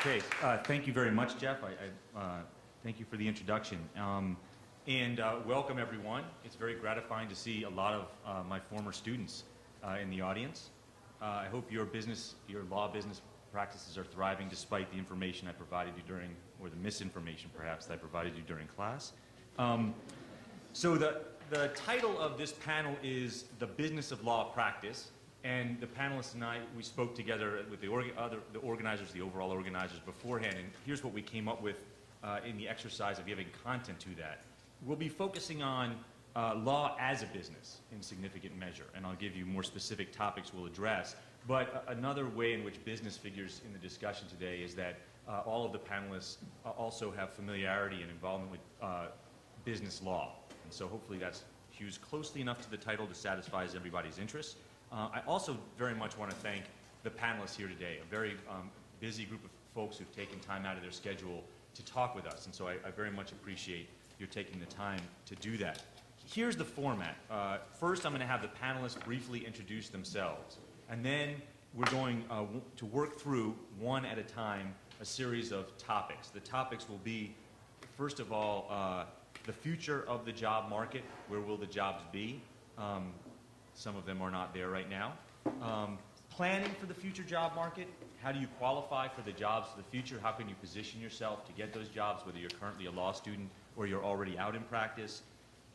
Okay, uh, thank you very much, Jeff. I, I, uh, thank you for the introduction. Um, and uh, welcome, everyone. It's very gratifying to see a lot of uh, my former students uh, in the audience. Uh, I hope your business, your law business practices are thriving despite the information I provided you during, or the misinformation perhaps that I provided you during class. Um, so the, the title of this panel is The Business of Law Practice. And the panelists and I, we spoke together with the, other, the organizers, the overall organizers beforehand, and here's what we came up with uh, in the exercise of giving content to that. We'll be focusing on uh, law as a business in significant measure, and I'll give you more specific topics we'll address. But a- another way in which business figures in the discussion today is that uh, all of the panelists uh, also have familiarity and involvement with uh, business law. And so hopefully that's hews closely enough to the title to satisfy everybody's interests. Uh, I also very much want to thank the panelists here today, a very um, busy group of folks who've taken time out of their schedule to talk with us. And so I, I very much appreciate your taking the time to do that. Here's the format. Uh, first, I'm going to have the panelists briefly introduce themselves. And then we're going uh, to work through, one at a time, a series of topics. The topics will be, first of all, uh, the future of the job market. Where will the jobs be? Um, some of them are not there right now. Um, planning for the future job market. How do you qualify for the jobs of the future? How can you position yourself to get those jobs, whether you're currently a law student or you're already out in practice?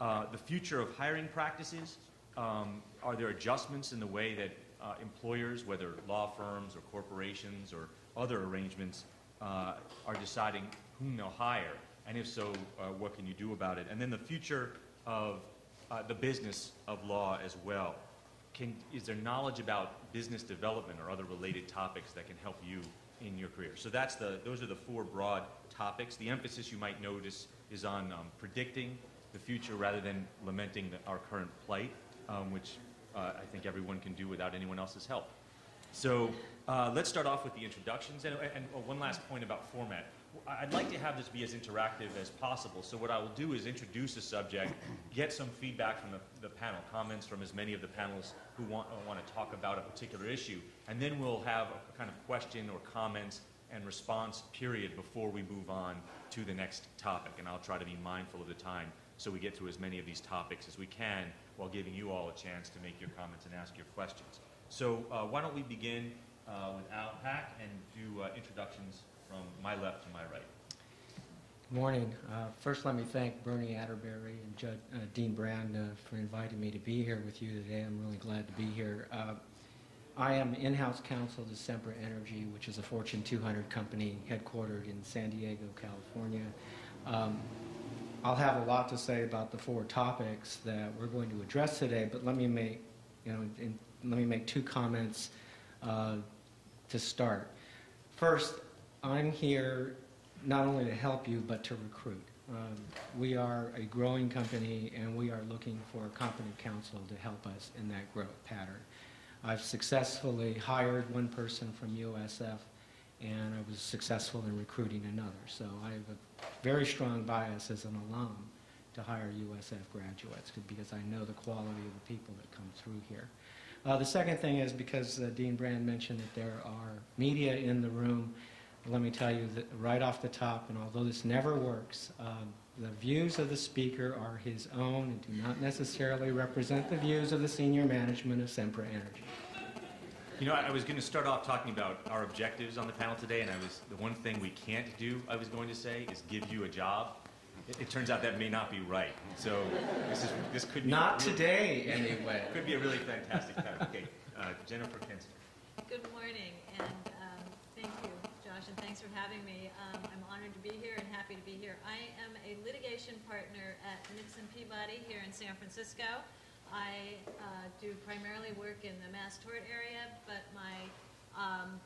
Uh, the future of hiring practices. Um, are there adjustments in the way that uh, employers, whether law firms or corporations or other arrangements, uh, are deciding whom they'll hire? And if so, uh, what can you do about it? And then the future of uh, the business of law as well. Can, is there knowledge about business development or other related topics that can help you in your career? So that's the, those are the four broad topics. The emphasis you might notice is on um, predicting the future rather than lamenting the, our current plight, um, which uh, I think everyone can do without anyone else's help. So uh, let's start off with the introductions. And, and one last point about format. I'd like to have this be as interactive as possible. So what I will do is introduce a subject, get some feedback from the, the panel, comments from as many of the panelists who want, want to talk about a particular issue. And then we'll have a kind of question or comments and response period before we move on to the next topic. And I'll try to be mindful of the time so we get through as many of these topics as we can while giving you all a chance to make your comments and ask your questions. So uh, why don't we begin uh, with Al Pak and do uh, introductions from my left to my right. Morning. Uh, First, let me thank Bernie Atterbury and Judge, uh, Dean Brand uh, for inviting me to be here with you today. I'm really glad to be here. Uh, I am in-house counsel to Sempra Energy, which is a Fortune 200 company headquartered in San Diego, California. Um, I'll have a lot to say about the four topics that we're going to address today, but let me make, you know, in, let me make two comments uh, to start. First, I'm here not only to help you, but to recruit. Um, we are a growing company, and we are looking for competent counsel to help us in that growth pattern. I've successfully hired one person from USF, and I was successful in recruiting another. So I have a very strong bias as an alum to hire USF graduates because I know the quality of the people that come through here. Uh, the second thing is because uh, Dean Brand mentioned that there are media in the room, let me tell you that right off the top, and although this never works, um, the views of the speaker are his own and do not necessarily represent the views of the senior management of Sempra Energy. You know, I was going to start off talking about our objectives on the panel today, and I was the one thing we can't do. I was going to say is give you a job. It, it turns out that may not be right. So this is this could be Not really- today, anyway. Could be a really fantastic time. Okay, uh, Jennifer Kuenster. Good morning, and um, thank you, Josh, thanks for having me. Um, I'm honored to be here and happy to be here. I am a litigation partner at Nixon Peabody here in San Francisco. I uh, do primarily work in the mass tort area, but my um,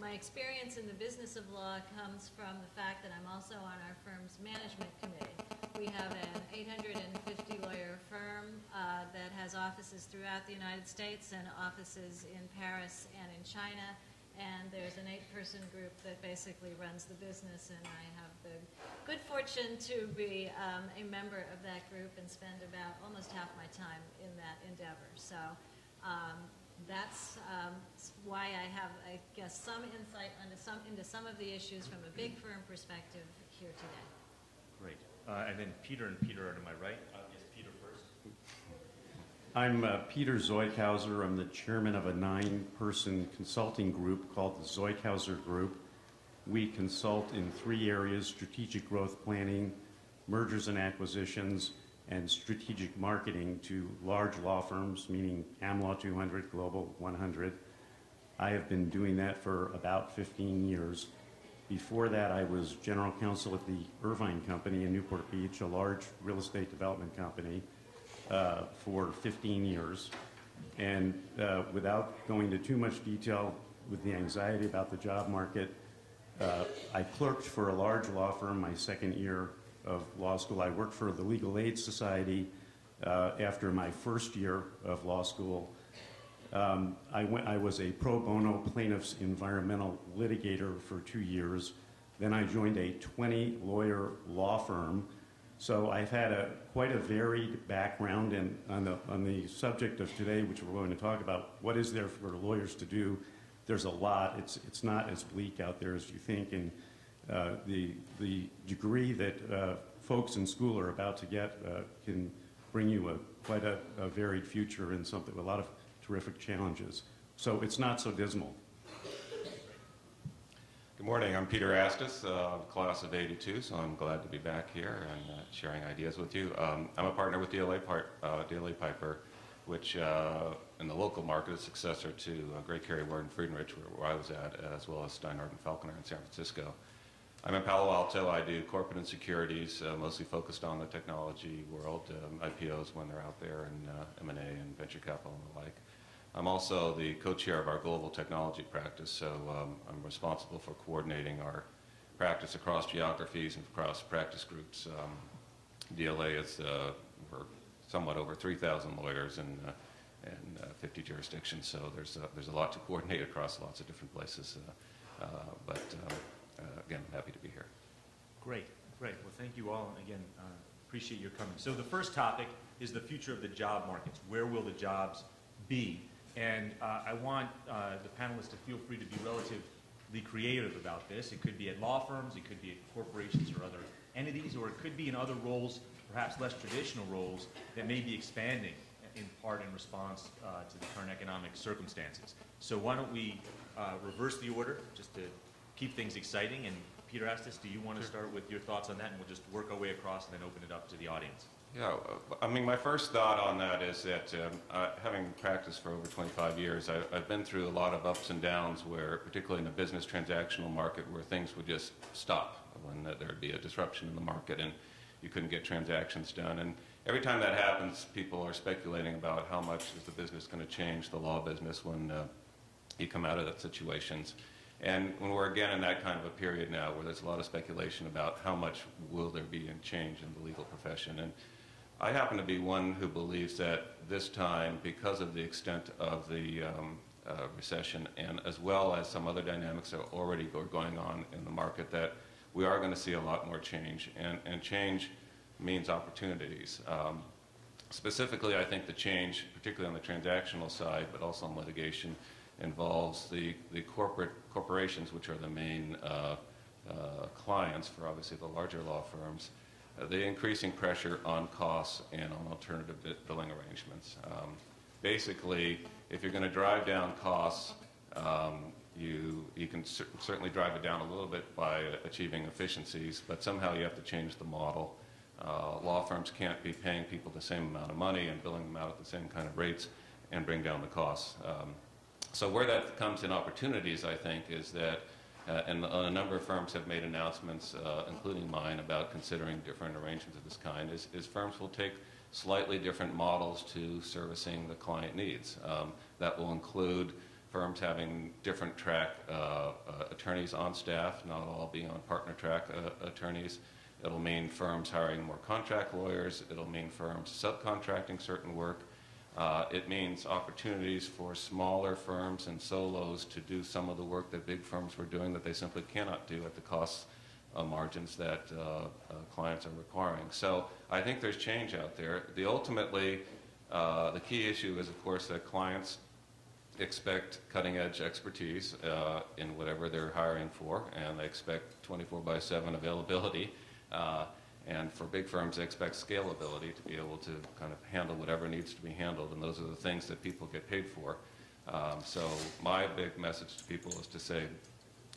my experience in the business of law comes from the fact that I'm also on our firm's management committee. We have an 850 lawyer firm uh, that has offices throughout the United States and offices in Paris and in China. And there's an eight-person group that basically runs the business, and I have the good fortune to be um, a member of that group and spend about almost half my time in that endeavor. So um, that's um, why I have, I guess, some insight into some, into some of the issues from a big firm perspective here today. Great. Uh, And then Peter and Peter are to my right. Uh, Yes, Peter first. I'm uh, Peter Zeughauser. I'm the chairman of a nine-person consulting group called the Zeughauser Group. We consult in three areas, strategic growth planning, mergers and acquisitions, and strategic marketing to large law firms, meaning AmLaw 200, Global 100. I have been doing that for about 15 years. Before that, I was general counsel at the Irvine Company in Newport Beach, a large real estate development company uh, for 15 years. And uh, without going into too much detail with the anxiety about the job market, uh, I clerked for a large law firm my second year of law school. I worked for the Legal Aid Society uh, after my first year of law school. Um, I, went, I was a pro bono plaintiff's environmental litigator for two years. Then I joined a 20 lawyer law firm. So I've had a, quite a varied background. And on the, on the subject of today, which we're going to talk about, what is there for lawyers to do? There's a lot. It's, it's not as bleak out there as you think. And uh, the, the degree that uh, folks in school are about to get uh, can bring you a, quite a, a varied future and something, with a lot of terrific challenges. So it's not so dismal. Good morning. I'm Peter Astiz, uh, class of 82, so I'm glad to be back here and uh, sharing ideas with you. Um, I'm a partner with DLA, part, uh, DLA Piper, which uh, in the local market is successor to uh, Gray Cary Ware and Freidenrich, where, I was at, as well as Steinhart and Falconer in San Francisco. I'm in Palo Alto. I do corporate and securities, uh, mostly focused on the technology world, um, IPOs when they're out there, and M&A and venture capital and the like. I'm also the co-chair of our global technology practice, so um, I'm responsible for coordinating our practice across geographies and across practice groups. Um, DLA is uh, we're somewhat over 3,000 lawyers in, uh, in uh, 50 jurisdictions, so there's, there's a lot to coordinate across lots of different places. Uh, uh, but um, uh, again, I'm happy to be here. Great, great. Well, thank you all. And Again, appreciate your coming. So the first topic is the future of the job markets. Where will the jobs be? And uh, I want uh, the panelists to feel free to be relatively creative about this. It could be at law firms, it could be at corporations or other entities, or it could be in other roles, perhaps less traditional roles, that may be expanding in part in response uh, to the current economic circumstances. So why don't we uh, reverse the order, just to keep things exciting. And Peter Astiz, do you want to start with your thoughts on that, and we'll just work our way across and then open it up to the audience? Yeah, uh, I mean, my first thought on that is that um, uh, having practiced for over 25 years, I, I've been through a lot of ups and downs where, particularly in the business transactional market, where things would just stop when there would be a disruption in the market and you couldn't get transactions done. And every time that happens, people are speculating about how much is the business going to change, the law business, when uh, you come out of that situations. And when we're again in that kind of a period now where there's a lot of speculation about how much will there be in change in the legal profession. And I happen to be one who believes that this time, because of the extent of the um, uh, recession and as well as some other dynamics that are already going on in the market, that we are going to see a lot more change. And, and change means opportunities. Um, specifically, I think the change, particularly on the transactional side, but also on litigation, involves the, the corporate corporations, which are the main uh, uh, clients for obviously the larger law firms, the increasing pressure on costs and on alternative billing arrangements. Um, basically, if you're going to drive down costs, um, you, you can cer- certainly drive it down a little bit by achieving efficiencies, but somehow you have to change the model. Uh, law firms can't be paying people the same amount of money and billing them out at the same kind of rates and bring down the costs. Um, so where that comes in opportunities, I think, is that, uh, and a number of firms have made announcements, uh, including mine, about considering different arrangements of this kind, is, is firms will take slightly different models to servicing the client needs. Um, that will include firms having different track uh, uh, attorneys on staff, not all being on partner track uh, attorneys. It'll mean firms hiring more contract lawyers. It'll mean firms subcontracting certain work. Uh, it means opportunities for smaller firms and solos to do some of the work that big firms were doing that they simply cannot do at the cost uh, margins that uh, uh, clients are requiring. So I think there's change out there. The ultimately, uh, the key issue is, of course, that clients expect cutting-edge expertise uh, in whatever they're hiring for, and they expect 24 by 7 availability. And for big firms, they expect scalability to be able to kind of handle whatever needs to be handled, and those are the things that people get paid for. Um, so my big message to people is to say,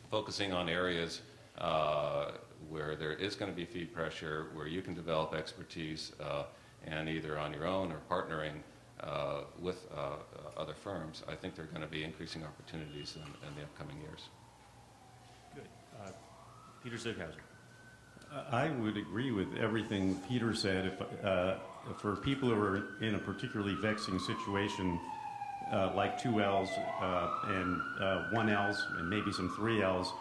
focusing on areas uh, where there is going to be fee pressure, where you can develop expertise, uh, and either on your own or partnering uh, with uh, uh, other firms, I think there are going to be increasing opportunities in, in the upcoming years. Good. Uh, Peter Zeughauser. I would agree with everything Peter said. If, uh, for people who are in a particularly vexing situation, uh, like two L's uh, and uh, one L's and maybe some three L's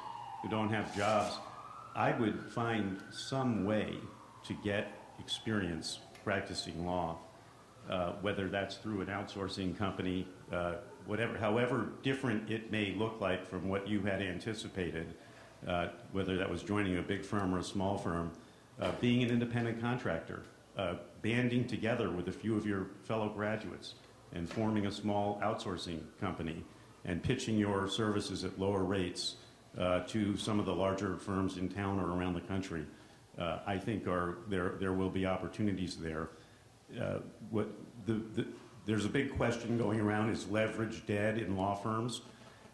who don't have jobs, I would find some way to get experience practicing law, uh, whether that's through an outsourcing company, uh, whatever, however different it may look like from what you had anticipated uh, whether that was joining a big firm or a small firm, uh, being an independent contractor, uh, banding together with a few of your fellow graduates and forming a small outsourcing company and pitching your services at lower rates uh, to some of the larger firms in town or around the country. Uh, I think are, there, there will be opportunities there. Uh, what the, the, there's a big question going around, is leverage dead in law firms?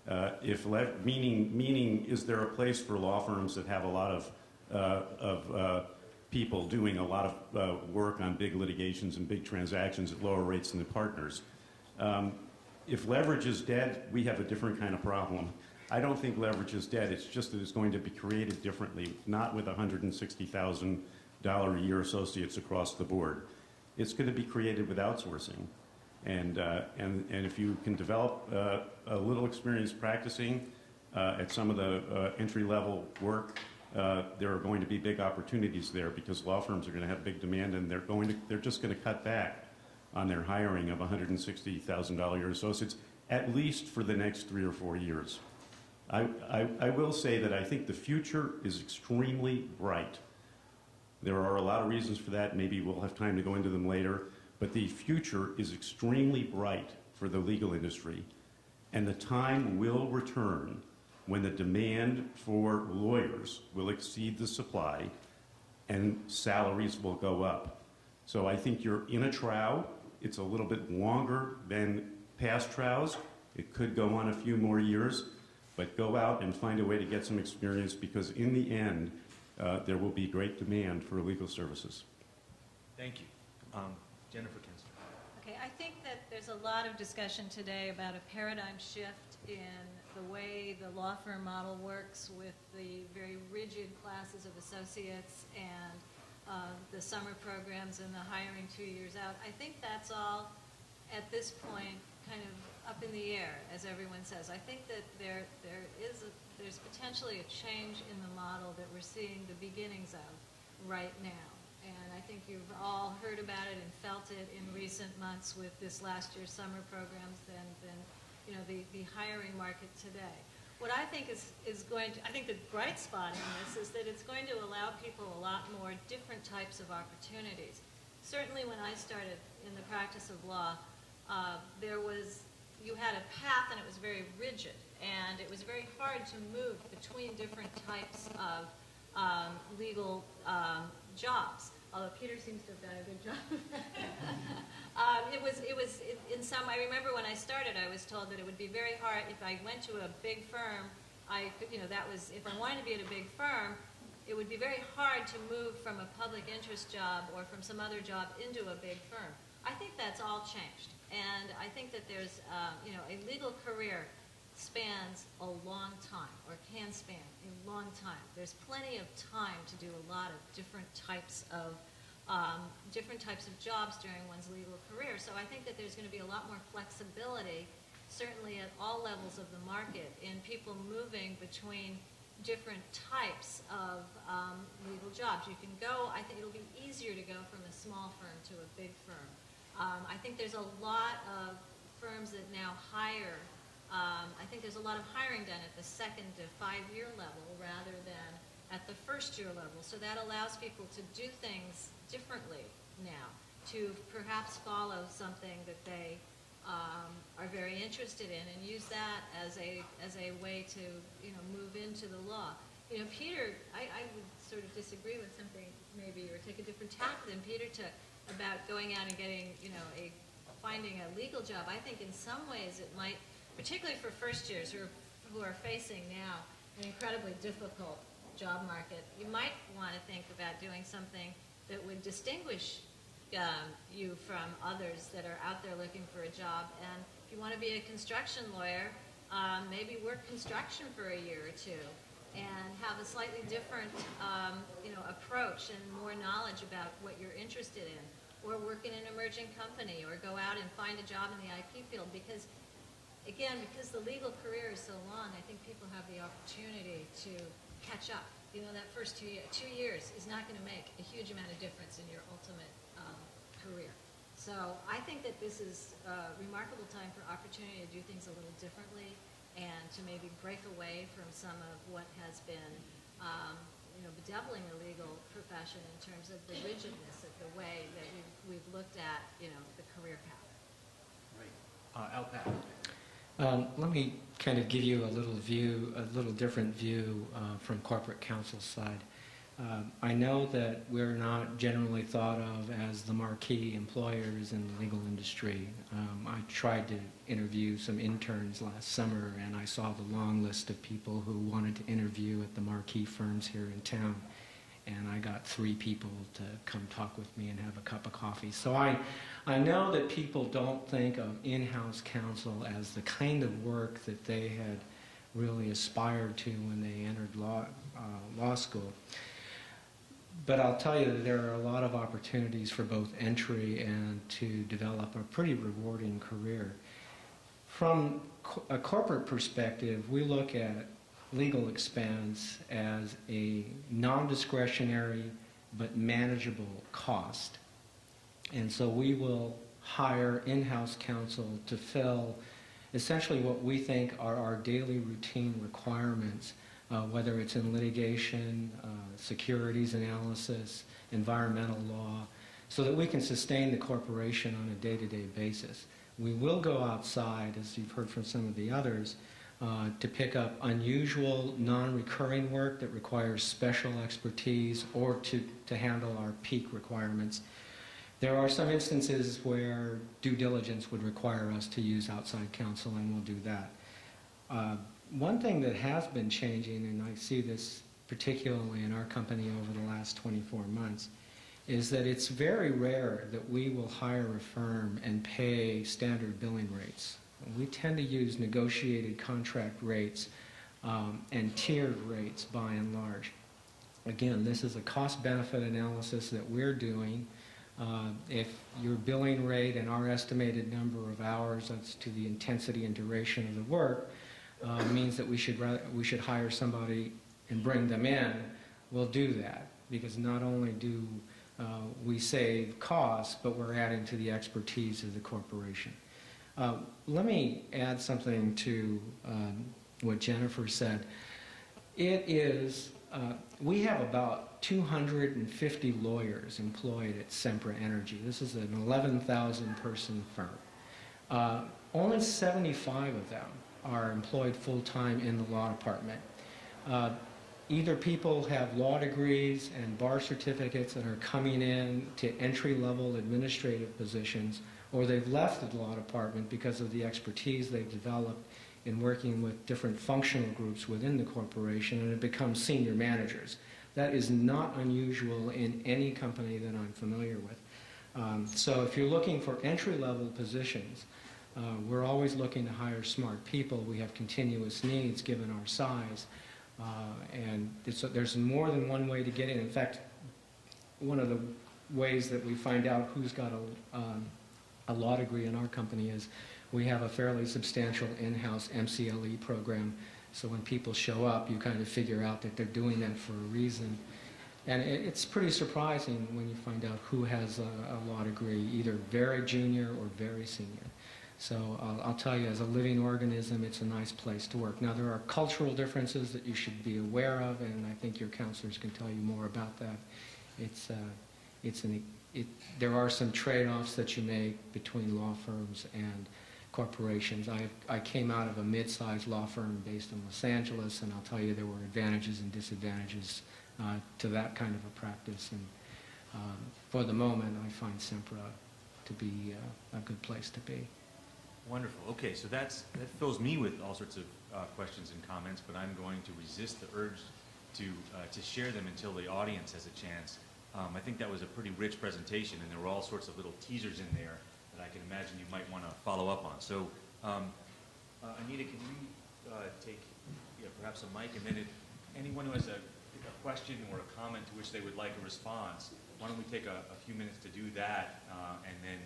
Uh, if meaning, meaning, is there a place for law firms that have a lot of, uh, of uh, people doing a lot of uh, work on big litigations and big transactions at lower rates than the partners? Um, if leverage is dead, we have a different kind of problem. I don't think leverage is dead. It's just that it's going to be created differently, not with $160,000 a year associates across the board. It's going to be created with outsourcing. And, uh, and, and if you can develop uh, a little experience practicing uh, at some of the uh, entry-level work, uh, there are going to be big opportunities there because law firms are going to have big demand and they're going to, they're just going to cut back on their hiring of $160,000 year associates, at least for the next three or four years. I, I, I will say that I think the future is extremely bright. There are a lot of reasons for that. Maybe we'll have time to go into them later. But the future is extremely bright for the legal industry. And the time will return when the demand for lawyers will exceed the supply and salaries will go up. So I think you're in a trough. It's a little bit longer than past troughs. It could go on a few more years, but go out and find a way to get some experience because in the end, uh, there will be great demand for legal services. Thank you. Um, Jennifer Kuenster. Okay, I think that there's a lot of discussion today about a paradigm shift in the way the law firm model works with the very rigid classes of associates and uh, the summer programs and the hiring two years out. I think that's all, at this point, kind of up in the air, as everyone says. I think that there, there is, a, there's potentially a change in the model that we're seeing the beginnings of right now. And I think you've all heard about it and felt it in recent months with this last year's summer programs and then, you know, the, the hiring market today. What I think is, is going to, I think the bright spot in this is that it's going to allow people a lot more different types of opportunities. Certainly when I started in the practice of law, uh, there was, you had a path and it was very rigid. And it was very hard to move between different types of um, legal um, jobs. Although Peter seems to have done a good job. um, it was, it was in, in some. I remember when I started, I was told that it would be very hard if I went to a big firm. I, you know, that was if I wanted to be at a big firm, it would be very hard to move from a public interest job or from some other job into a big firm. I think that's all changed, and I think that there's, uh, you know, a legal career spans a long time, or can span a long time. There's plenty of time to do a lot of different types of um, different types of jobs during one's legal career. So I think that there's going to be a lot more flexibility, certainly at all levels of the market, in people moving between different types of um, legal jobs. You can go, I think it'll be easier to go from a small firm to a big firm. Um, I think there's a lot of firms that now hire um, I think there's a lot of hiring done at the second to five-year level rather than at the first-year level. So that allows people to do things differently now, to perhaps follow something that they um, are very interested in and use that as a, as a way to, you know, move into the law. You know, Peter, I, I would sort of disagree with something maybe, or take a different tack than Peter took about going out and getting, you know, a, finding a legal job. I think in some ways it might, particularly for first years who are, who are facing now an incredibly difficult job market, you might want to think about doing something that would distinguish um, you from others that are out there looking for a job. And if you want to be a construction lawyer, um, maybe work construction for a year or two and have a slightly different, um, you know, approach and more knowledge about what you're interested in. Or work in an emerging company, or go out and find a job in the IP field. Because, again, because the legal career is so long, I think people have the opportunity to catch up. You know, that first two, year, two years is not going to make a huge amount of difference in your ultimate um, career. So I think that this is a remarkable time for opportunity to do things a little differently and to maybe break away from some of what has been, um, you know, bedeviling the legal profession in terms of the rigidness of the way that we've, we've looked at, you know, the career path. Right. Uh, Al Pak. Um, let me kind of give you a little view, a little different view uh, from corporate counsel's side. Um, I know that we're not generally thought of as the marquee employers in the legal industry. Um, I tried to interview some interns last summer, and I saw the long list of people who wanted to interview at the marquee firms here in town. And I got three people to come talk with me and have a cup of coffee. So I, I know that people don't think of in-house counsel as the kind of work that they had really aspired to when they entered law, uh, law school. But I'll tell you that there are a lot of opportunities for both entry and to develop a pretty rewarding career. From co- a corporate perspective, we look at legal expense as a non-discretionary but manageable cost. And so we will hire in-house counsel to fill essentially what we think are our daily routine requirements, uh, whether it's in litigation, uh, securities analysis, environmental law, so that we can sustain the corporation on a day-to-day basis. We will go outside, as you've heard from some of the others, uh, to pick up unusual, non-recurring work that requires special expertise or to, to handle our peak requirements. There are some instances where due diligence would require us to use outside counsel, and we'll do that. Uh, one thing that has been changing, and I see this particularly in our company over the last 24 months, is that it's very rare that we will hire a firm and pay standard billing rates. We tend to use negotiated contract rates um, and tiered rates by and large. Again, this is a cost-benefit analysis that we're doing. Uh, if your billing rate and our estimated number of hours, that's to the intensity and duration of the work, uh, means that we should, rather, we should hire somebody and bring them in, we'll do that. Because not only do uh, we save costs, but we're adding to the expertise of the corporation. Uh, let me add something to um, what Jennifer said. It is, uh, we have about 250 lawyers employed at Sempra Energy. This is an 11,000 person firm. Uh, only 75 of them are employed full time in the law department. Uh, either people have law degrees and bar certificates and are coming in to entry level administrative positions, or they've left the law department because of the expertise they've developed in working with different functional groups within the corporation and have become senior managers. That is not unusual in any company that I'm familiar with. Um, so if you're looking for entry level positions, uh, we're always looking to hire smart people. We have continuous needs given our size. Uh, and there's more than one way to get in. In fact, one of the ways that we find out who's got a, um, a law degree in our company is we have a fairly substantial in-house MCLE program. So when people show up, you kind of figure out that they're doing that for a reason. And it, it's pretty surprising when you find out who has a, a law degree, either very junior or very senior. So I'll, I'll tell you, as a living organism, it's a nice place to work. Now, there are cultural differences that you should be aware of, and I think your counselors can tell you more about that. It's, uh, it's an, it, there are some trade-offs that you make between law firms and corporations. I, I came out of a mid-sized law firm based in Los Angeles, and I'll tell you there were advantages and disadvantages uh, to that kind of a practice. And um, for the moment, I find Sempra to be uh, a good place to be. Wonderful. Okay, so that's, that fills me with all sorts of uh, questions and comments, but I'm going to resist the urge to, uh, to share them until the audience has a chance. Um, I think that was a pretty rich presentation, and there were all sorts of little teasers in there that I can imagine you might want to follow up on. So, um, uh, Anita, can you uh, take yeah, perhaps a mic, and then if anyone who has a, a question or a comment to which they would like a response, why don't we take a, a few minutes to do that, uh, and then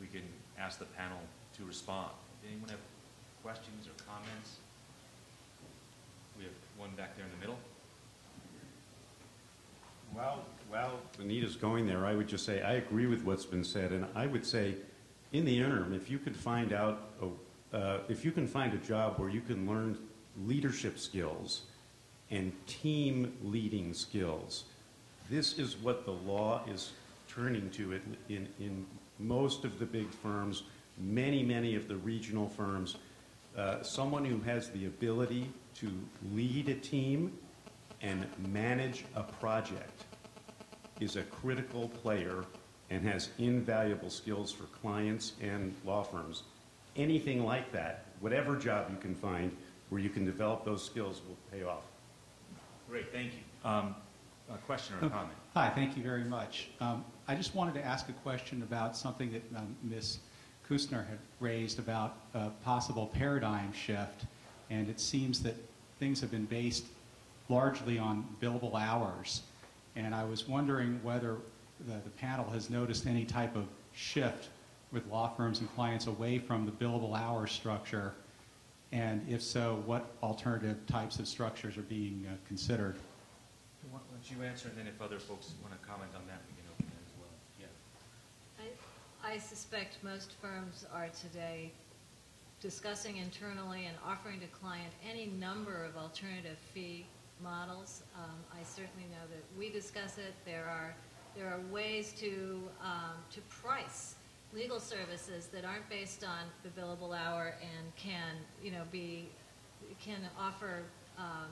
we can ask the panel to respond. Does anyone have questions or comments? We have one back there in the middle. Well, while Anita's going there, I would just say, I agree with what's been said, and I would say, in the interim, if you could find out, a- uh, if you can find a job where you can learn leadership skills and team leading skills, this is what the law is turning to it in, in most of the big firms, many, many of the regional firms. Uh, someone who has the ability to lead a team and manage a project is a critical player and has invaluable skills for clients and law firms. Anything like that, whatever job you can find where you can develop those skills will pay off. Great, thank you. Um, A question or a comment? Hi, thank you very much. Um, I just wanted to ask a question about something that um, Ms. Kuenster had raised about a possible paradigm shift, and it seems that things have been based largely on billable hours. And I was wondering whether the, the panel has noticed any type of shift with law firms and clients away from the billable hour structure, and if so, what alternative types of structures are being uh, considered? Why don't you answer, and then if other folks want to comment on that, we can open it as well. Yeah. I, I suspect most firms are today discussing internally and offering to client any number of alternative fee models. Um, I certainly know that we discuss it. There are, there are ways to, um, to price legal services that aren't based on the billable hour and can, you know, be, can offer, um,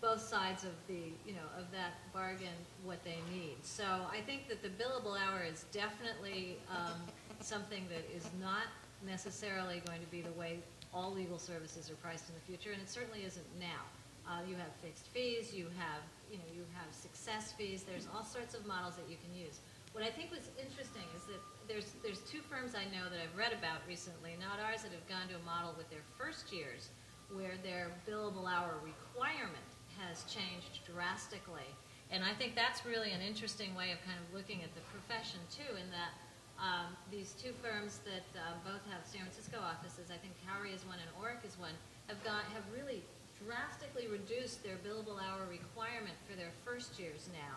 both sides of the, you know, of that bargain, what they need. So I think that the billable hour is definitely um, something that is not necessarily going to be the way all legal services are priced in the future, and it certainly isn't now. Uh, You have fixed fees, you have, you know, you have success fees, there's all sorts of models that you can use. What I think was interesting is that there's, there's two firms I know that I've read about recently, not ours, that have gone to a model with their first years where their billable hour requirement has changed drastically. And I think that's really an interesting way of kind of looking at the profession too, in that um, these two firms that uh, both have San Francisco offices, I think Howrey is one and Orrick is one, have gone, have really drastically reduced their billable hour requirement for their first years now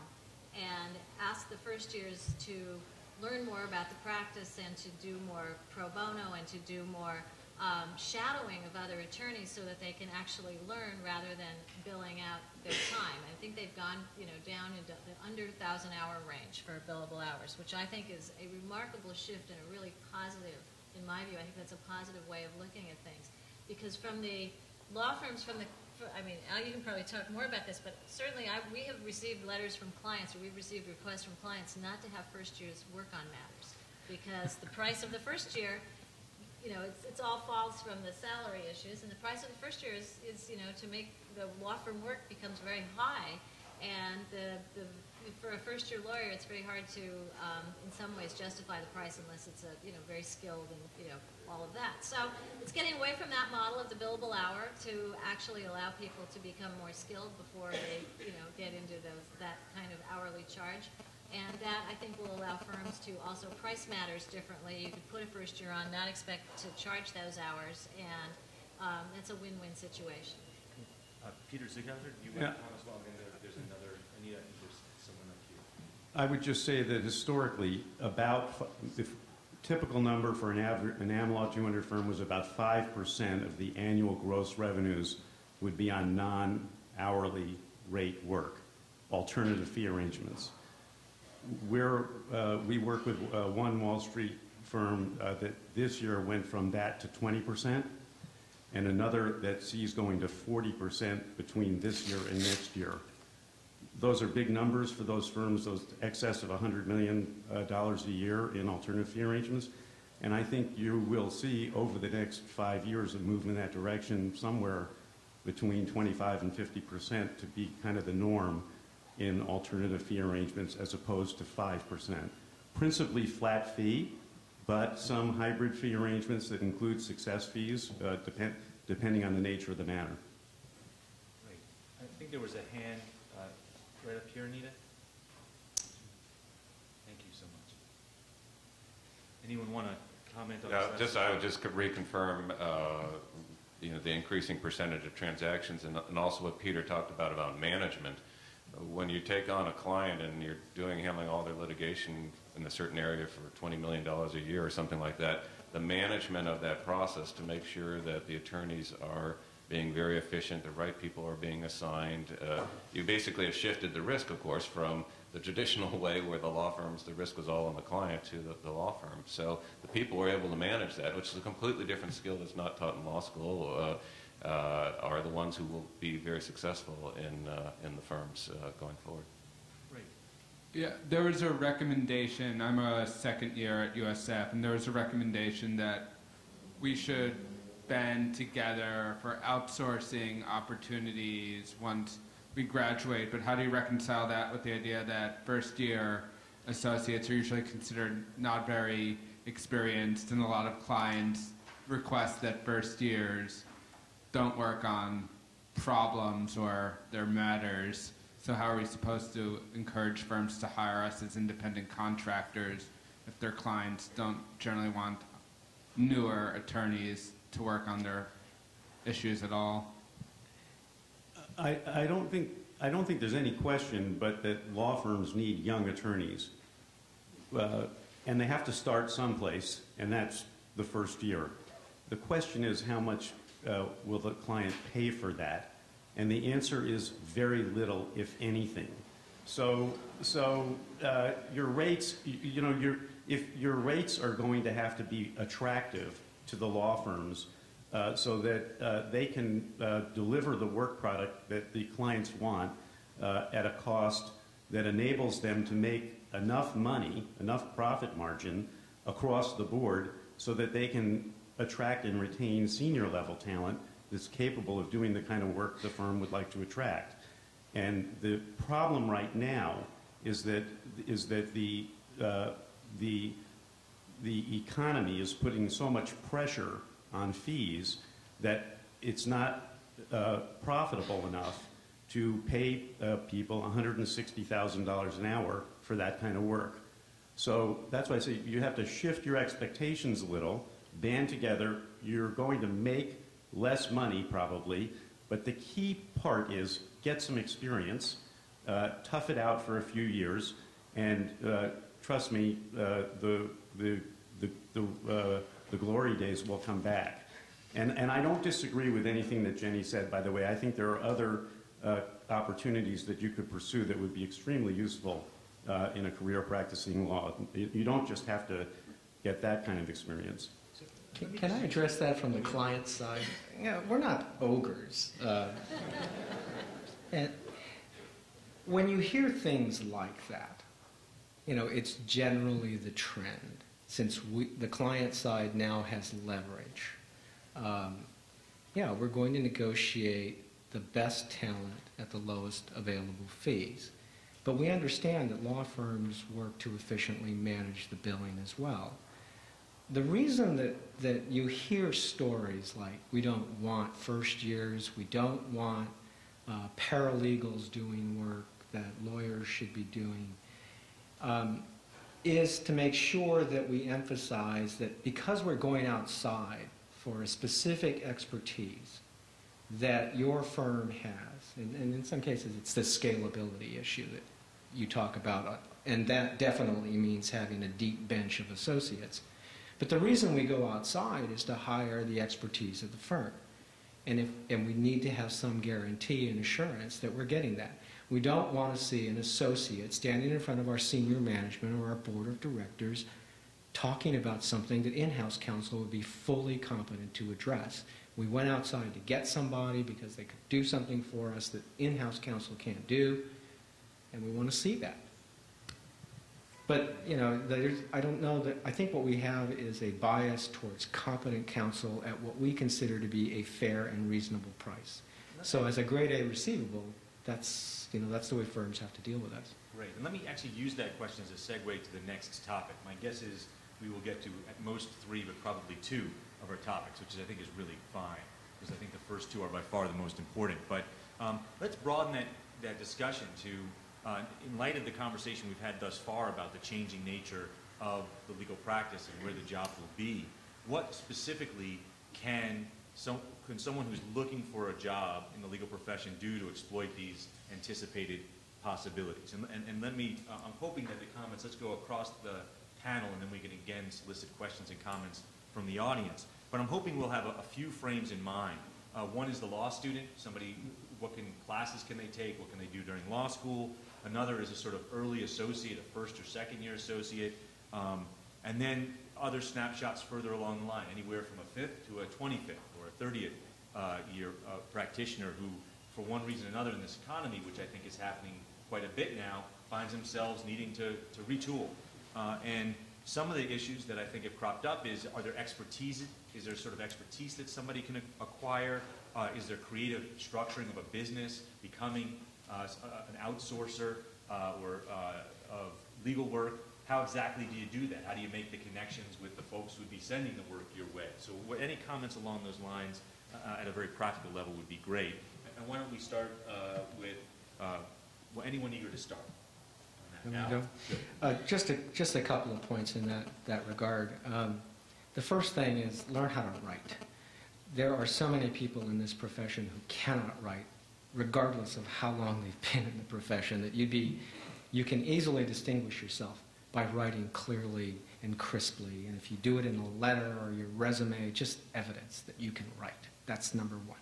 and asked the first years to learn more about the practice and to do more pro bono and to do more um, shadowing of other attorneys so that they can actually learn rather than billing out their time. I think they've gone, you know, down into the under thousand hour range for billable hours, which I think is a remarkable shift and a really positive, in my view, I think that's a positive way of looking at things. Because from the law firms, from the, I mean, Al, you can probably talk more about this, but certainly I, we have received letters from clients, or we've received requests from clients not to have first years work on matters. Because the price of the first year you know, it's, it's all falls from the salary issues, and the price of the first year is, is, you know, to make the law firm work becomes very high, and the, the, for a first-year lawyer, it's very hard to, um, in some ways, justify the price unless it's a, you know, very skilled and, you know, all of that. So it's getting away from that model of the billable hour to actually allow people to become more skilled before they, you know, get into those, that kind of hourly charge. And that, I think, will allow firms to also price matters differently. You could put a first year on, not expect to charge those hours, and um, it's a win-win situation. Uh, Peter Zeughauser, do you want Yeah. to comment as well? And then there- there's another, Anita, I think there's someone up here. I would just say that historically, about, the typical number for an an AmLaw 200 firm was about 5% of the annual gross revenues would be on non-hourly rate work, alternative fee arrangements. We're, uh, we work with uh, One Wall Street firm uh, that this year went from that to 20%, and another that sees going to 40% between this year and next year. Those are big numbers for those firms, those excess of $100 million uh, a year in alternative fee arrangements. And I think you will see over the next five years a move in that direction somewhere between 25 and 50% to be kind of the norm in alternative fee arrangements as opposed to 5%. Principally flat fee, but some hybrid fee arrangements that include success fees, uh, depend, depending on the nature of the matter. Great. I think there was a hand right up here, Anita. Thank you so much. Anyone want to comment on Yeah, just, I would just reconfirm, uh, you know, the increasing percentage of transactions and and also what Peter talked about, about management. When you take on a client and you're doing, handling all their litigation in a certain area for $20 million a year or something like that, the management of that process to make sure that the attorneys are being very efficient, the right people are being assigned. uh, You basically have shifted the risk, of course, from the traditional way where the law firms, the risk was all on the client to the, the law firm. So the people were able to manage that, which is a completely different skill that's not taught in law school, uh, uh, are the ones who will be very successful in, uh, in the firms uh, going forward. Great. Yeah, there was a recommendation. I'm a second year at USF, and there was a recommendation that we should band together for outsourcing opportunities once we graduate. But how do you reconcile that with the idea that first year associates are usually considered not very experienced, and a lot of clients request that first years don't work on problems or their matters. So how are we supposed to encourage firms to hire us as independent contractors if their clients don't generally want newer attorneys to work on their issues at all? I, I don't think, I don't think there's any question but that law firms need young attorneys. Uh, And they have to start someplace, and that's the first year. The question is, how much uh, will the client pay for that? And the answer is very little, if anything. So, so uh, your rates, you, you know, your, if your rates are going to have to be attractive to the law firms uh, so that uh, they can uh, deliver the work product that the clients want uh, at a cost that enables them to make enough money, enough profit margin across the board so that they can attract and retain senior level talent that's capable of doing the kind of work the firm would like to attract. And the problem right now is that, is that the, uh, the, the economy is putting so much pressure on fees that it's not uh, profitable enough to pay uh, people $160,000 an hour for that kind of work. So that's why I say you have to shift your expectations a little, band together. You're going to make less money probably, but the key part is get some experience, uh, tough it out for a few years, and uh, trust me, uh, the, the, the, the, uh, the glory days will come back. And, and I don't disagree with anything that Jenny said, by the way. I think there are other uh, opportunities that you could pursue that would be extremely useful uh, in a career practicing law. You you don't just have to get that kind of experience. Can, can I address that from the client side? Yeah, we're not ogres. Uh, and when you hear things like that, you know, it's generally the trend. Since we, the client side now has leverage, um, yeah, we're going to negotiate the best talent at the lowest available fees. But we understand that law firms work to efficiently manage the billing as well. The reason that, that you hear stories like we don't want first years, we don't want uh, paralegals doing work that lawyers should be doing, um, is to make sure that we emphasize that because we're going outside for a specific expertise that your firm has, and, and in some cases it's the scalability issue that you talk about, uh, and that definitely means having a deep bench of associates. But the reason we go outside is to hire the expertise of the firm. And, if, and we need to have some guarantee and assurance that we're getting that. We don't want to see an associate standing in front of our senior management or our board of directors talking about something that in-house counsel would be fully competent to address. We went outside to get somebody because they could do something for us that in-house counsel can't do, and we want to see that. But, you know, I don't know that, I think what we have is a bias towards competent counsel at what we consider to be a fair and reasonable price. So as a grade A receivable, that's, you know, that's the way firms have to deal with us. Great. And let me actually use that question as a segue to the next topic. My guess is we will get to at most three, but probably two of our topics, which is, I think is really fine, because I think the first two are by far the most important. But um, let's broaden that, that discussion to, uh, in light of the conversation we've had thus far about the changing nature of the legal practice and where the job will be, what specifically can, some, can someone who's looking for a job in the legal profession do to exploit these anticipated possibilities. And, and, and let me, uh, I'm hoping that the comments, let's go across the panel and then we can again solicit questions and comments from the audience. But I'm hoping we'll have a, a few frames in mind. Uh, one is the law student, somebody, what can, classes can they take, what can they do during law school? Another is a sort of early associate, a first or second year associate. Um, and then other snapshots further along the line, anywhere from a fifth to a 25th or a 30th uh, year uh, practitioner who, for one reason or another in this economy, which I think is happening quite a bit now, finds themselves needing to, to retool. Uh, and some of the issues that I think have cropped up is, are there expertise, is there sort of expertise that somebody can acquire? Uh, is there creative structuring of a business, becoming uh, uh, an outsourcer or of legal work? How exactly do you do that? How do you make the connections with the folks who would be sending the work your way? So what, any comments along those lines uh, at a very practical level would be great. And why don't we start uh, with, uh, well, anyone eager to start? on we go? Uh, Just a, just a couple of points in that, that regard. Um, The first thing is learn how to write. There are so many people in this profession who cannot write, regardless of how long they've been in the profession, that you'd be, you can easily distinguish yourself by writing clearly and crisply. And if you do it in a letter or your resume, just evidence that you can write. That's number one.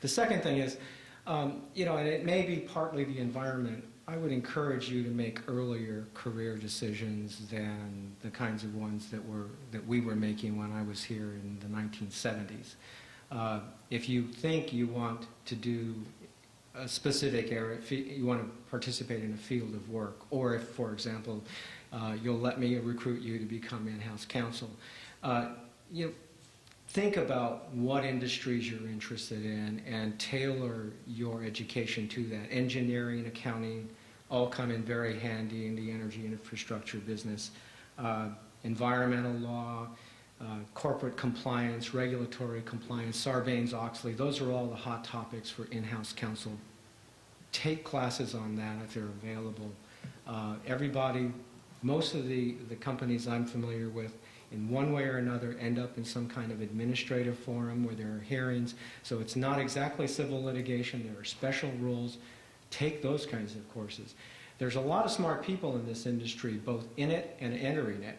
The second thing is, um, you know, and it may be partly the environment. I would encourage you to make earlier career decisions than the kinds of ones that were that we were making when I was here in the 1970s. Uh, if you think you want to do a specific area, you want to participate in a field of work, or if, for example, uh, you'll let me recruit you to become in-house counsel, uh, you know, think about what industries you're interested in and tailor your education to that. Engineering, accounting, all come in very handy in the energy and infrastructure business. Uh, environmental law, uh, corporate compliance, regulatory compliance, Sarbanes-Oxley, those are all the hot topics for in-house counsel. Take classes on that if they're available. Uh, everybody, most of the, the companies I'm familiar with, in one way or another, end up in some kind of administrative forum where there are hearings. So it's not exactly civil litigation. There are special rules. Take those kinds of courses. There's a lot of smart people in this industry, both in it and entering it.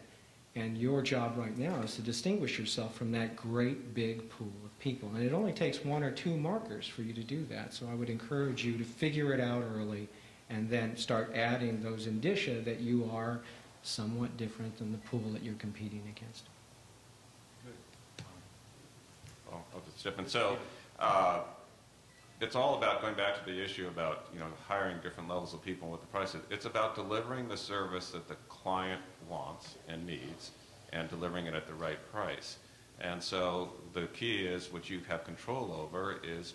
And your job right now is to distinguish yourself from that great big pool of people. And it only takes one or two markers for you to do that. So I would encourage you to figure it out early and then start adding those indicia that you are somewhat different than the pool that you're competing against. Well, step in. So, uh, it's all about going back to the issue about, you know, hiring different levels of people and what the price is. It's about delivering the service that the client wants and needs and delivering it at the right price. And so the key is, what you have control over, is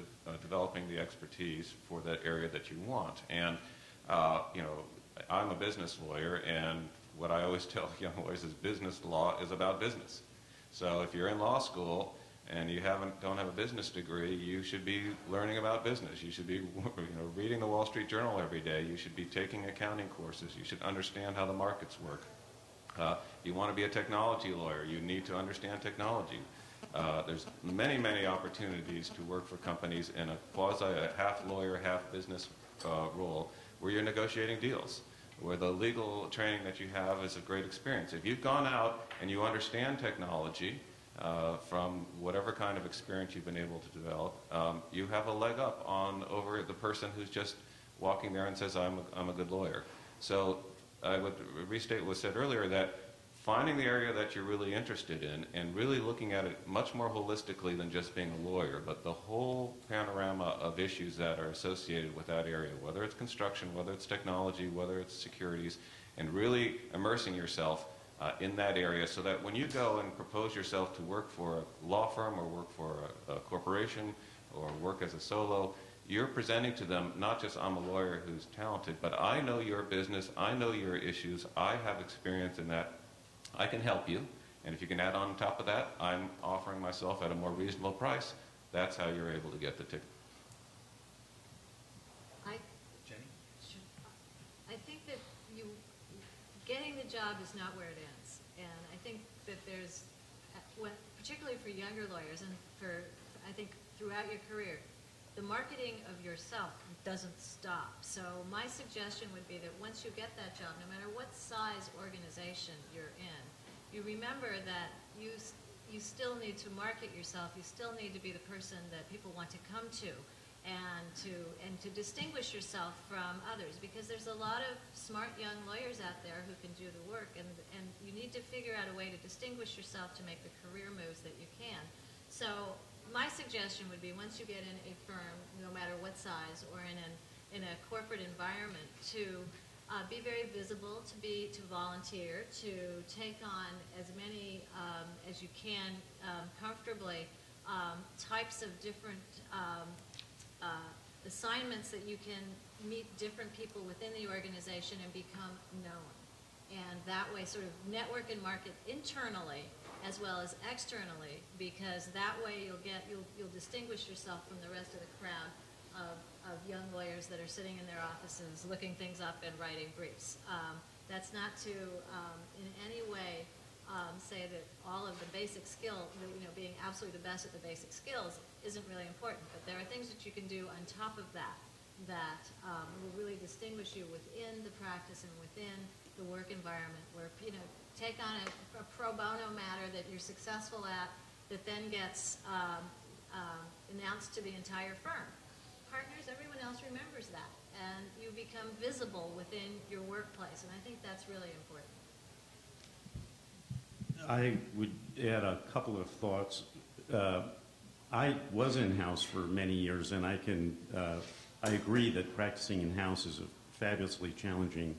de- uh, developing the expertise for that area that you want. And, uh, you know, I'm a business lawyer, and what I always tell young lawyers is business law is about business. So if you're in law school and you haven't, don't have a business degree, you should be learning about business. You should be, you know, reading the Wall Street Journal every day. You should be taking accounting courses. You should understand how the markets work. Uh, you want to be a technology lawyer, you need to understand technology. Uh, there's many, many opportunities to work for companies in a quasi, a half lawyer, half business uh, role where you're negotiating deals, where the legal training that you have is a great experience. If you've gone out and you understand technology uh, from whatever kind of experience you've been able to develop, um, you have a leg up on over the person who's just walking there and says, I'm a, I'm a good lawyer. So I would restate what was said earlier that finding the area that you're really interested in and really looking at it much more holistically than just being a lawyer, but the whole panorama of issues that are associated with that area, whether it's construction, whether it's technology, whether it's securities, and really immersing yourself uh, in that area so that when you go and propose yourself to work for a law firm or work for a, a corporation or work as a solo, you're presenting to them not just I'm a lawyer who's talented, but I know your business, I know your issues, I have experience in that, I can help you. And if you can add on top of that, I'm offering myself at a more reasonable price. That's how you're able to get the ticket. I, Jenny? Sure. I think that you, getting the job is not where it ends. And I think that there's, uh, particularly for younger lawyers and for, I think throughout your career, the marketing of yourself doesn't stop. So my suggestion would be that once you get that job, no matter what size organization you're in, you remember that you, you still need to market yourself, you still need to be the person that people want to come to and to and to distinguish yourself from others because there's a lot of smart young lawyers out there who can do the work and and you need to figure out a way to distinguish yourself to make the career moves that you can. So my suggestion would be once you get in a firm, no matter what size or in an in a corporate environment, to uh, be very visible, to be to volunteer, to take on as many um, as you can um, comfortably, um, types of different um, uh, assignments that you can meet different people within the organization and become known. And that way sort of network and market internally as well as externally because that way you'll get, you'll, you'll distinguish yourself from the rest of the crowd of, of young lawyers that are sitting in their offices looking things up and writing briefs. Um, that's not to um, in any way um, say that all of the basic skill, you know, being absolutely the best at the basic skills isn't really important, but there are things that you can do on top of that that um, will really distinguish you within the practice and within the work environment where, you know, take on a, a pro bono matter that you're successful at that then gets um, announced to the entire firm. Partners, everyone else remembers that, and you become visible within your workplace, and I think that's really important. I would add a couple of thoughts. Uh, I was in-house for many years, and I can, uh, I agree that practicing in-house is a fabulously challenging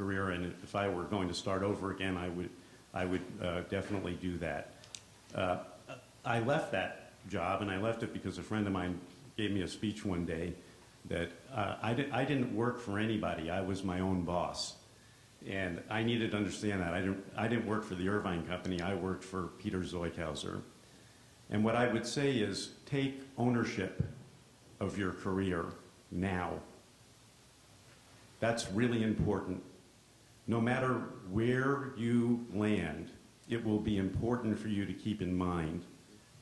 career, and if I were going to start over again, I would, I would uh, definitely do that. Uh, I left that job, and I left it because a friend of mine gave me a speech one day that uh, I, di- I didn't work for anybody. I was my own boss. And I needed to understand that. I didn't, I didn't work for the Irvine Company. I worked for Peter Zeughauser. And what I would say is take ownership of your career now. That's really important. No matter where you land, it will be important for you to keep in mind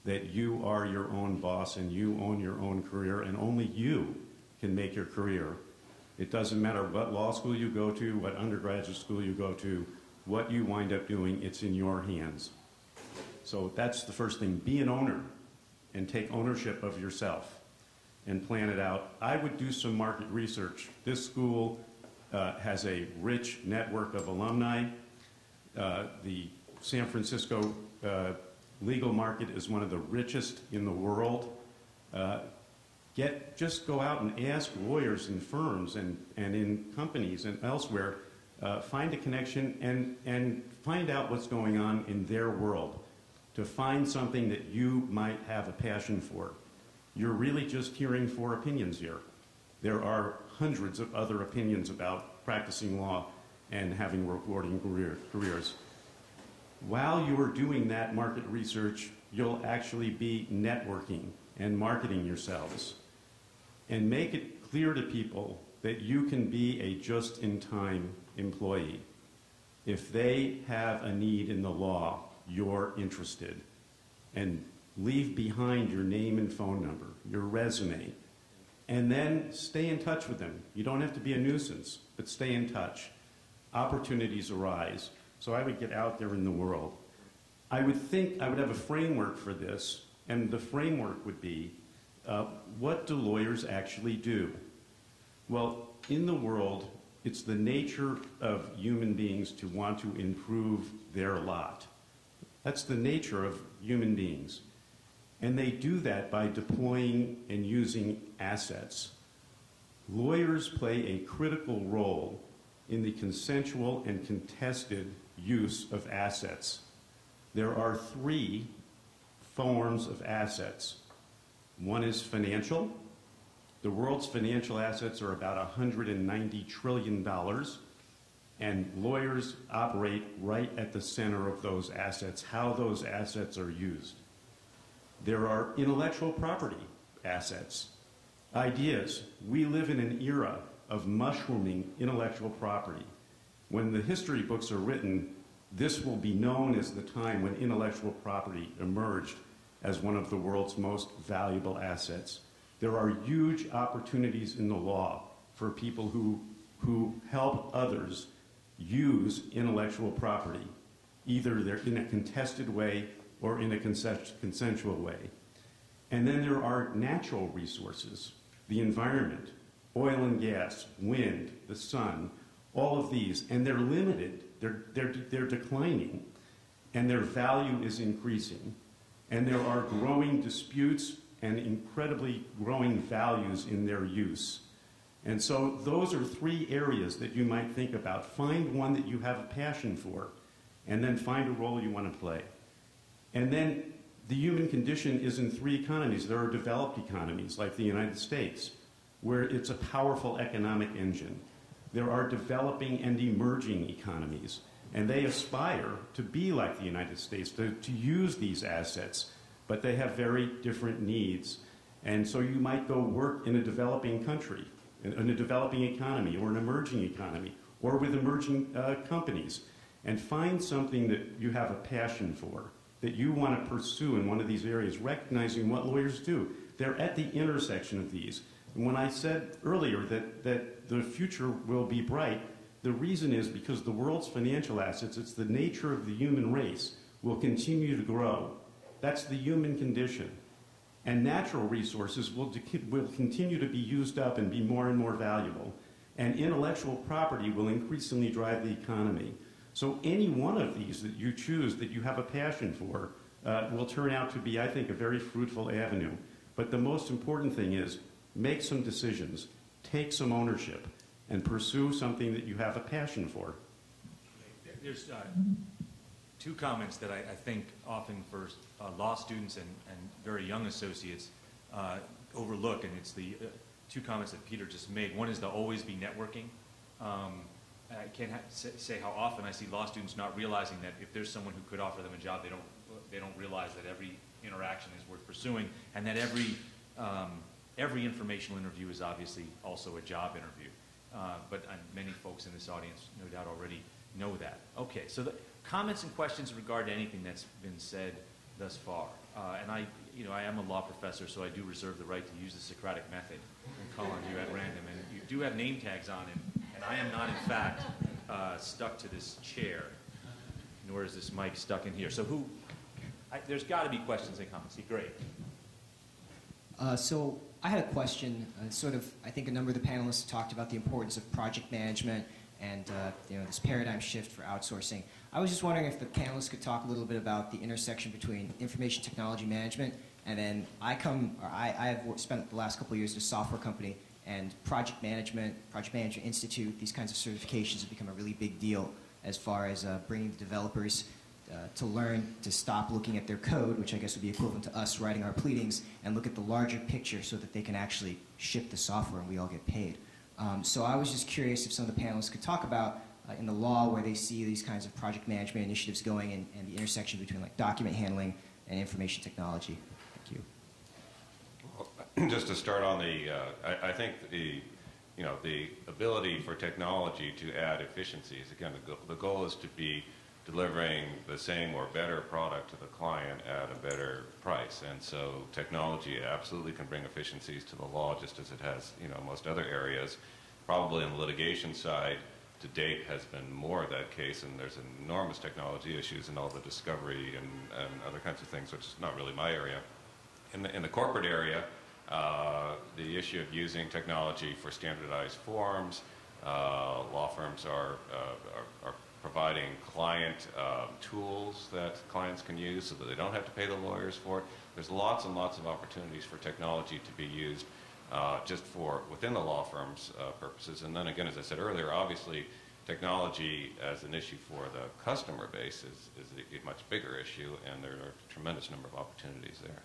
that you are your own boss and you own your own career and only you can make your career. It doesn't matter what law school you go to, what undergraduate school you go to, what you wind up doing, it's in your hands. So that's the first thing. Be an owner and take ownership of yourself and plan it out. I would do some market research. This school has a rich network of alumni. Uh, the San Francisco uh, legal market is one of the richest in the world. Uh, get just go out and ask lawyers in firms and, and in companies and elsewhere. Uh, find a connection and, and find out what's going on in their world to find something that you might have a passion for. You're really just hearing four opinions here. There are hundreds of other opinions about practicing law and having rewarding career, careers. While you are doing that market research, you'll actually be networking and marketing yourselves. And make it clear to people that you can be a just-in-time employee. If they have a need in the law, you're interested. And leave behind your name and phone number, your resume, and then stay in touch with them. You don't have to be a nuisance, but stay in touch. Opportunities arise. So I would get out there in the world. I would think I would have a framework for this, and the framework would be uh, what do lawyers actually do? Well, in the world, It's the nature of human beings to want to improve their lot. That's the nature of human beings. And they do that by deploying and using assets. Lawyers play a critical role in the consensual and contested use of assets. There are three forms of assets. One is financial. The world's financial assets are about $190 trillion, and lawyers operate right at the center of those assets, how those assets are used. There are intellectual property assets, ideas. We live in an era of mushrooming intellectual property. When the history books are written, this will be known as the time when intellectual property emerged as one of the world's most valuable assets. There are huge opportunities in the law for people who, who help others use intellectual property. Either in a contested way or in a consensual way. And then there are natural resources, the environment, oil and gas, wind, the sun, all of these, and they're limited, they're, they're, they're declining, and their value is increasing. And there are growing disputes and incredibly growing values in their use. And so those are three areas that you might think about. Find one that you have a passion for, and then find a role you want to play. And then the human condition is in three economies. There are developed economies, like the United States, where it's a powerful economic engine. There are developing and emerging economies, and they aspire to be like the United States, to, to use these assets, but they have very different needs. And so you might go work in a developing country, in, in a developing economy, or an emerging economy, or with emerging uh, companies, and find something that you have a passion for, that you want to pursue in one of these areas, recognizing what lawyers do. They're at the intersection of these. And when I said earlier that, that the future will be bright, the reason is because the world's financial assets, it's the nature of the human race, will continue to grow. That's the human condition. And natural resources will, will continue to be used up and be more and more valuable. And intellectual property will increasingly drive the economy. So any one of these that you choose that you have a passion for uh, will turn out to be, I think, a very fruitful avenue. But the most important thing is make some decisions, take some ownership, and pursue something that you have a passion for. There's uh, two comments that I, I think often for uh, law students and, and very young associates uh, overlook, and it's the uh, two comments that Peter just made. One is to always be networking. Um, I can't ha- say how often I see law students not realizing that if there's someone who could offer them a job, they don't they don't realize that every interaction is worth pursuing, and that every um, every informational interview is obviously also a job interview. Uh, but uh, many folks in this audience, no doubt, already know that. Okay, so the comments and questions in regard to anything that's been said thus far. Uh, and I, you know, I am a law professor, so I do reserve the right to use the Socratic method and call on you at random. And you do have name tags on it, and I am not, in fact, uh, stuck to this chair, nor is this mic stuck in here. So who? I, there's got to be questions and comments. Great. Uh, so I had a question. Uh, sort of, I think a number of the panelists talked about the importance of project management and uh, you know this paradigm shift for outsourcing. I was just wondering if the panelists could talk a little bit about the intersection between information technology management and then I come, or I, I have spent the last couple of years at a software company and project management, project management institute, these kinds of certifications have become a really big deal as far as uh, bringing the developers uh, to learn to stop looking at their code, which I guess would be equivalent to us writing our pleadings, and look at the larger picture so that they can actually ship the software and we all get paid. Um, so I was just curious if some of the panelists could talk about uh, in the law where they see these kinds of project management initiatives going and, and the intersection between like document handling and information technology. Thank you. Just to start on the, uh, I, I, think the, you know, the ability for technology to add efficiencies. Again, the, go the goal is to be delivering the same or better product to the client at a better price. And so technology absolutely can bring efficiencies to the law just as it has, you know, most other areas. Probably on the litigation side, to date has been more of that case, and there's enormous technology issues and all the discovery and, and other kinds of things, which is not really my area. In the, in the corporate area, uh, the issue of using technology for standardized forms, Uh, law firms are, uh, are, are providing client um, tools that clients can use so that they don't have to pay the lawyers for it. There's lots and lots of opportunities for technology to be used uh, just for within the law firm's uh, purposes. And then again, as I said earlier, obviously technology as an issue for the customer base is, is a, much bigger issue, and there are a tremendous number of opportunities there.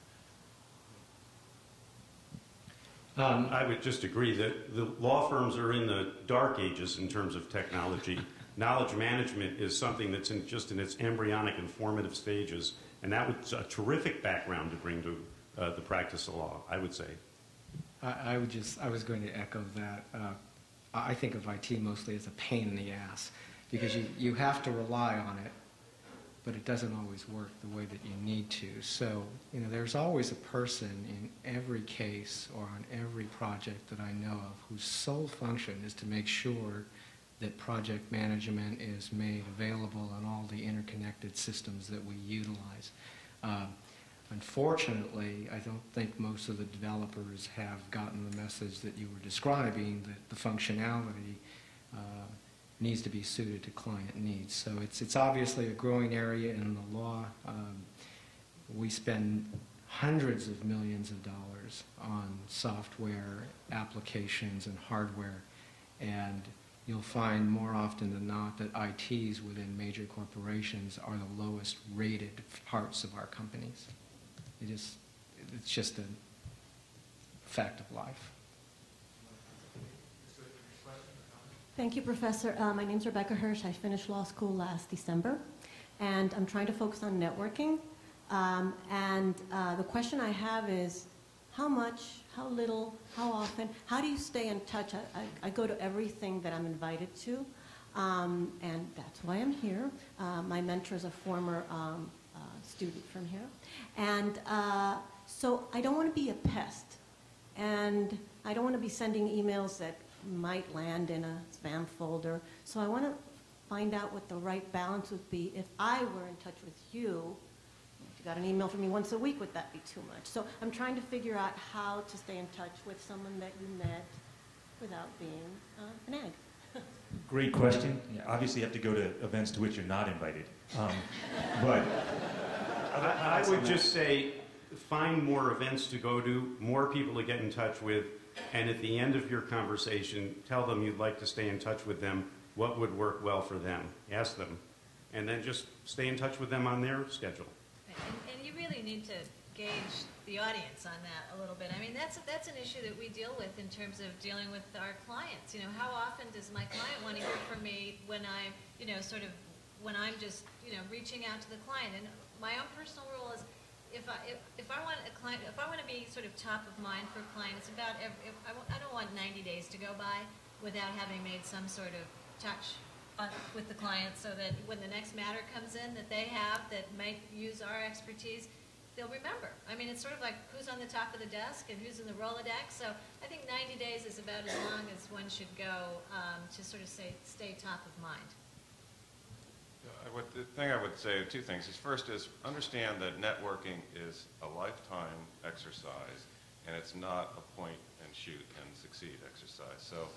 Um, I would just agree that the law firms are in the dark ages in terms of technology. Knowledge management is something that's in, just in its embryonic and formative stages, and that was a terrific background to bring to uh, the practice of law, I would say. I, I would just, I was going to echo that. Uh, I I think of IT mostly as a pain in the ass because you, you have to rely on it, but it doesn't always work the way that you need to. So, you know, there's always a person in every case or on every project that I know of whose sole function is to make sure that project management is made available on all the interconnected systems that we utilize. Um, Unfortunately, I don't think most of the developers have gotten the message that you were describing, that the functionality uh, needs to be suited to client needs. So it's, it's obviously a growing area in the law. Um, we spend hundreds of millions of dollars on software applications and hardware, and you'll find more often than not that ITs within major corporations are the lowest rated parts of our companies. It just, it's just a fact of life. Thank you, Professor. Uh, my name's Rebecca Hirsch. I finished law school last December, and I'm trying to focus on networking. Um, and uh, the question I have is, how much, how little, how often, how do you stay in touch? I, I, I go to everything that I'm invited to, um, and that's why I'm here. Uh, my mentor is a former um, uh, student from here. And uh, so I don't want to be a pest. And I don't want to be sending emails that might land in a spam folder. So I want to find out what the right balance would be if I were in touch with you. If you got an email from me once a week, would that be too much? So I'm trying to figure out how to stay in touch with someone that you met without being uh, an egg. Great question. Yeah, Obviously, you have to go to events to which you're not invited. Um, But I, I would just say, find more events to go to, more people to get in touch with, and at the end of your conversation, tell them you'd like to stay in touch with them, what would work well for them. Ask them. And then just stay in touch with them on their schedule. And, and you really need to gauge the audience on that a little bit. I mean, that's, that's an issue that we deal with in terms of dealing with our clients. You know, how often does my client want to hear from me when I'm, you know, sort of, when I'm just, you know, reaching out to the client? And my own personal rule is, if I, if, if I want a client, if I want to be sort of top of mind for a client, it's about, every, if I, I don't want 90 days to go by without having made some sort of touch with the client so that when the next matter comes in that they have that might use our expertise, they'll remember. I mean, it's sort of like who's on the top of the desk and who's in the Rolodex. So I think 90 days is about as long as one should go um, to sort of say, stay top of mind. Would, the thing I would say, two things, is first is understand that networking is a lifetime exercise, and it's not a point and shoot and succeed exercise. So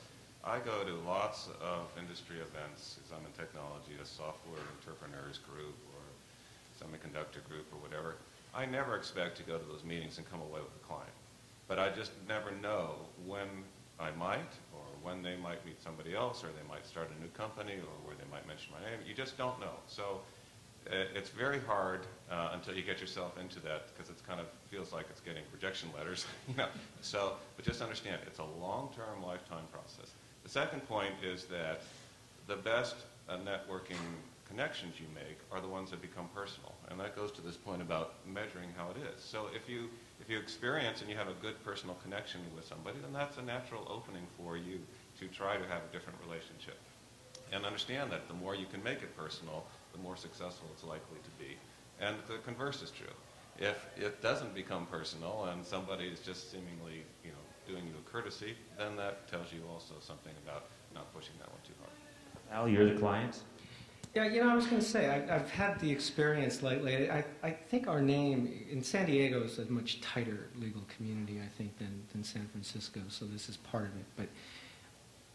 I go to lots of industry events, because I'm in technology, a software entrepreneurs group or semiconductor group or whatever. I never expect to go to those meetings and come away with a client. But I just never know when I might, when they might meet somebody else, or they might start a new company, or where they might mention my name. You just don't know. So uh, it's very hard uh, until you get yourself into that, because it kind of feels like it's getting rejection letters. you know. So, but just understand, it's a long-term, lifetime process. The second point is that the best uh, networking connections you make are the ones that become personal. And that goes to this point about measuring how it is. So if you, if you experience and you have a good personal connection with somebody, then that's a natural opening for you to try to have a different relationship. And understand that the more you can make it personal, the more successful it's likely to be. And the converse is true. If it doesn't become personal and somebody is just seemingly, you know, doing you a courtesy, then that tells you also something about not pushing that one too hard. Al, you're the client? Yeah, you know, I was going to say, I, I've had the experience lately. I, I think our name in San Diego is a much tighter legal community, I think, than, than San Francisco, so this is part of it. But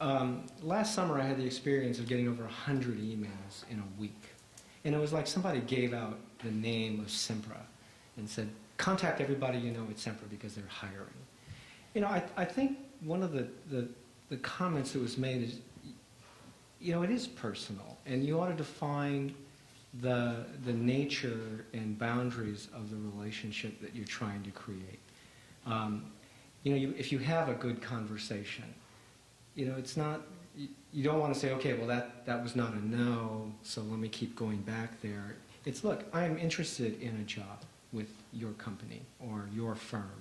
um, last summer I had the experience of getting over 100 emails in a week. And it was like somebody gave out the name of Sempra and said, contact everybody you know at Sempra because they're hiring. You know, I, I think one of the, the, the comments that was made is, you know, it is personal, and you ought to define the, the nature and boundaries of the relationship that you're trying to create. Um, you know, you, if you have a good conversation, you know, it's not, you, don't want to say, okay, well, that, that was not a no, so let me keep going back there. It's, look, I am interested in a job with your company or your firm.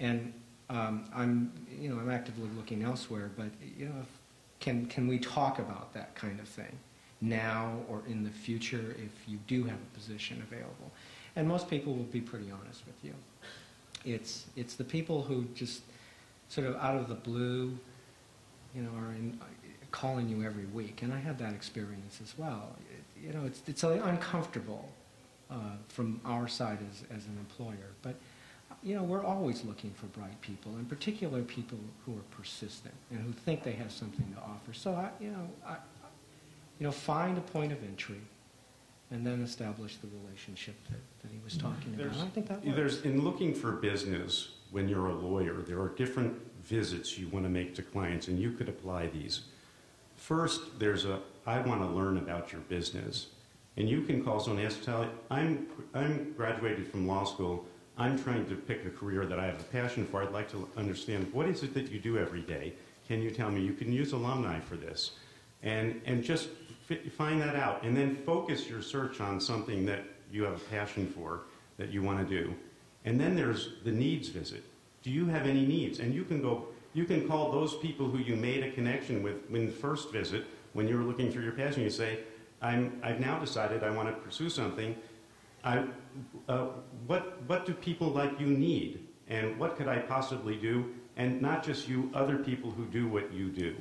And um, I'm, you know, I'm actively looking elsewhere, but, you know, if, can, can we talk about that kind of thing now or in the future if you do have a position available? And most people will be pretty honest with you. It's, it's the people who just sort of out of the blue, you know, are in, calling you every week. And I had that experience as well. It, you know, it's, it's uncomfortable uh, from our side as, as an employer. But, you know, we're always looking for bright people, in particular people who are persistent and who think they have something to offer. So, I, you know, I, you know, find a point of entry and then establish the relationship that, that he was mm-hmm. talking about. There's- I think that works. There's, in looking for business, when you're a lawyer, there are different visits you want to make to clients, and you could apply these. First, there's a, I want to learn about your business. And you can call someone and ask, tell, I'm, I'm graduated from law school. I'm trying to pick a career that I have a passion for. I'd like to understand, what is it that you do every day? Can you tell me? You can use alumni for this. And, and just fi- find that out. And then focus your search on something that you have a passion for, that you want to do. And then there's the needs visit. Do you have any needs? And you can go, you can call those people who you made a connection with in the first visit when you were looking through your passion. You say, I'm, I've now decided I want to pursue something. Uh, what, what do people like you need? And what could I possibly do? And not just you, other people who do what you do.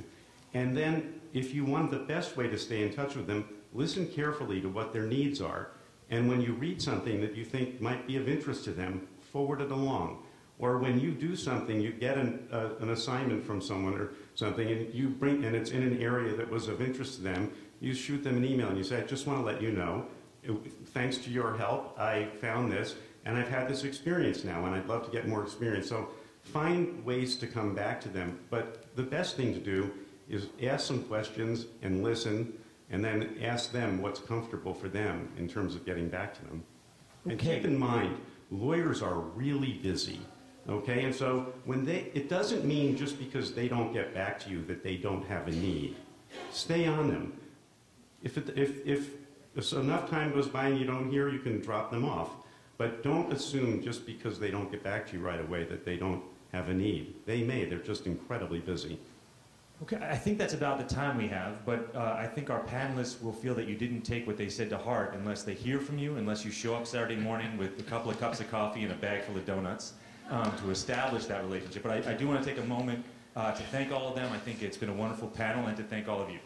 And then, if you want the best way to stay in touch with them, listen carefully to what their needs are. And when you read something that you think might be of interest to them, forward it along. Or when you do something, you get an, uh, an assignment from someone or something, and you bring, and it's in an area that was of interest to them, you shoot them an email and you say, I just want to let you know, thanks to your help, I found this, and I've had this experience now, and I'd love to get more experience. So find ways to come back to them. But the best thing to do is ask some questions and listen, and then ask them what's comfortable for them in terms of getting back to them. And keep in mind, lawyers are really busy. Okay, and so when they, it doesn't mean just because they don't get back to you that they don't have a need. Stay on them. If, it, if, if, if enough time goes by and you don't hear, you can drop them off. But don't assume just because they don't get back to you right away that they don't have a need. They may, they're just incredibly busy. Okay, I think that's about the time we have, but uh, I think our panelists will feel that you didn't take what they said to heart unless they hear from you, unless you show up Saturday morning with a couple of cups of coffee and a bag full of donuts um, to establish that relationship. But I, I do want to take a moment uh, to thank all of them. I think it's been a wonderful panel and to thank all of you.